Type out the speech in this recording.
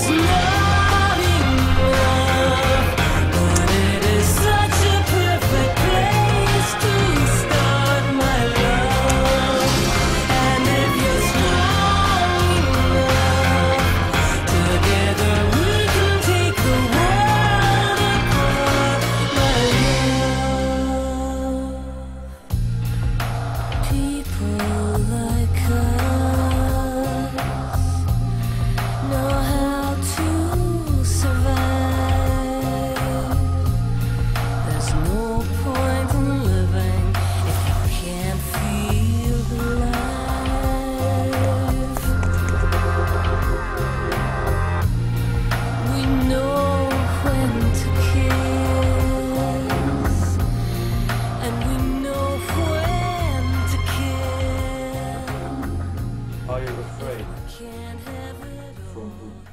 slow afraid. From whom?